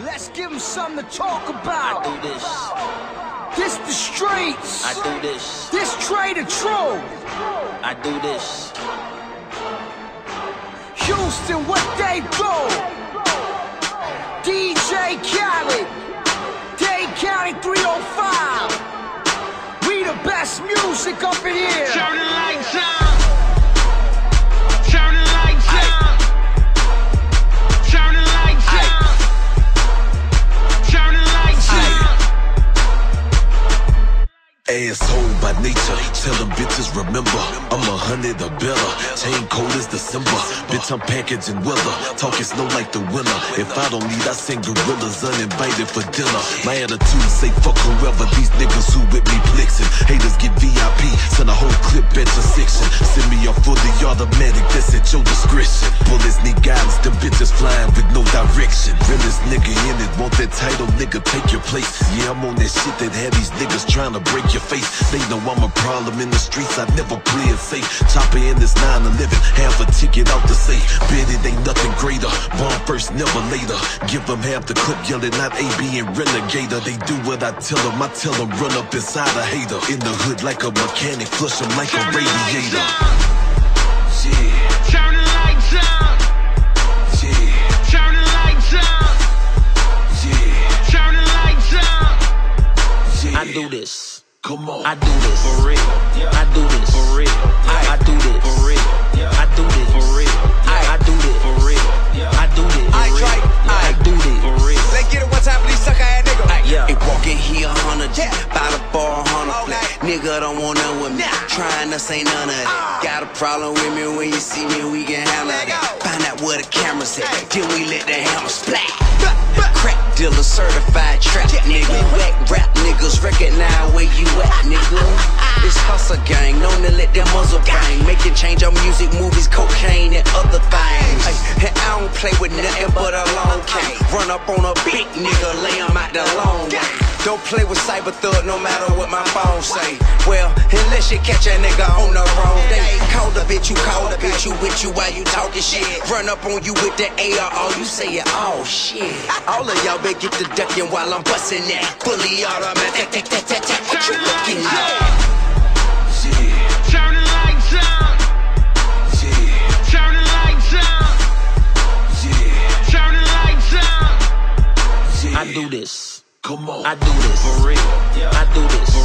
Let's give them something to talk about. I do this. This the streets. I do this. This Trae tha Truth. I do this. Houston, what they do? DJ Khaled. Dade County 305. We the best music up in here. Turn the lights on. Asshole by nature, tell them bitches remember I'm a hundred or better, chain cold as December. Bitch I'm packaging weather, talking snow like the winter. If I don't eat I send gorillas uninvited for dinner. My attitude say fuck whoever, these niggas who with me flexing. Haters get VIP, send a whole clip at your section. Send me off fully automatic, that's at your discretion. Bullets need guidance, them bitches flying with no direction. Realest nigga in it, want that title, nigga take your place. Yeah I'm on that shit that had these niggas trying to break your face. They know I'm a problem in the streets, I never play it safe. Chopper in this 911, half a ticket out the safe. Bet it ain't nothing greater. Born first, never later. Give them half the clip, yelling not AB and Renegator. They do what I tell them, I tell them run up inside a hater. In the hood like a mechanic, flush them like a radiator. Come on. I do this. For real. I do this. For real. I, do this. For real. I do this. For real. I, do this. For real. I do this. For real. try- I do this. For real. Let's get it one time for these sucker ass niggas. Yeah. It walk in here, hundred, Yeah. by the bar, a hundred flat. Nigga don't want none with me. Trying to say none of that. Uh. Got a problem with me when you see me, we can handle that. Find out where the camera's at. Then we let the hammer splat. Crack dealer certified trap nigga. Whack rap niggas recognize where you at, nigga. It's hustle gang, known to let them muzzle bang. Making change on music, movies, cocaine, and other things. Ay, and I don't play with nothing but a long cane. Run up on a big nigga, lay him out the long way. Don't play with Cyber Thug no matter what my phone say. Well, unless you catch a nigga on the wrong day. Call the bitch, you call the bitch, you with you while you talking shit. Run up on you with the AR, you say it, oh shit. All of y'all better get the ducking while I'm busting that. Fully automatic. What you looking at? Yeah, Turn the lights on. yeah, Turn the lights on. yeah, Turn the lights on. yeah. I do this. Come on. I do this. For real. I do this.